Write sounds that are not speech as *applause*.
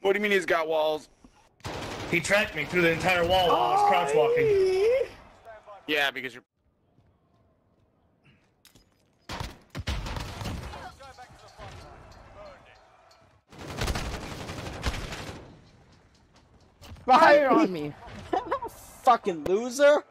What do you mean he's got walls? He tracked me through the entire wall while I was crouch walking. Yeah, because you're. Fire on me. *laughs* Fucking loser.